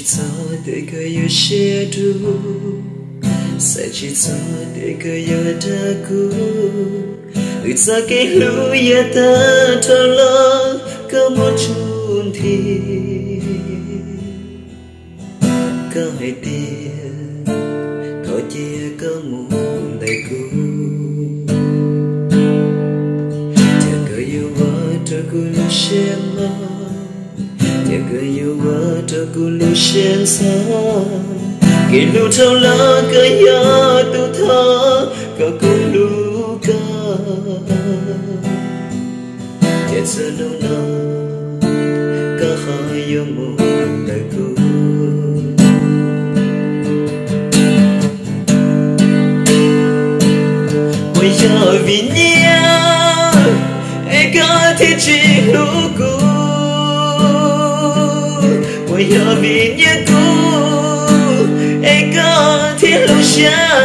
chỉ cho để cơ yêu xe đu sẽ chỉ cho để cơ yêu đã cũ người ta cái lũ yêu ta thở lỡ cơ một chút thì cơ hãy tiền thôi chia cơ muốn đầy cũ chờ cơ yêu vợ cho cô lúc xe mơ cười yêu vợ cho cô lưu xem xa kỳ lưu thâu lỡ cười ya tu thơ cơ cô lưu ca chết sợ lu na cơ hai yêu một đời cô bây giờ vì nhau em có thể chỉ lu cô bây giờ vì nhau cô ai có thể lu xa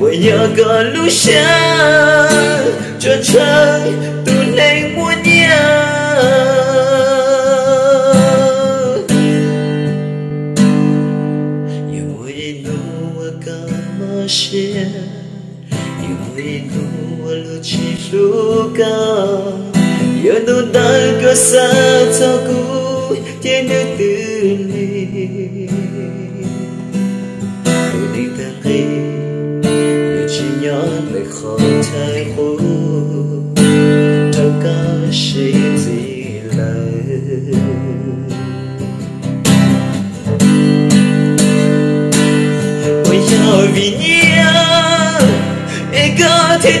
bây giờ có lu xa, cho nhau yêu mỗi yêu mỗi lu chi lu ka yêu cơ sa cho cu trên nơi tư li từ đi tan chỉ nhớ lời khó thay khổ trong cả sự gì lời Ôi, giờ vì nhau Em có thể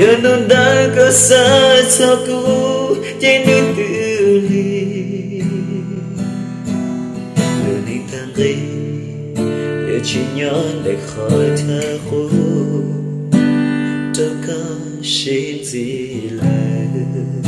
có lúc xa Cho chờ tụi này muốn nhau Inua kama shia Inua luchi saku tuli tangi chỉ nhớ để khỏi thơ khô Đâu có xin gì lại.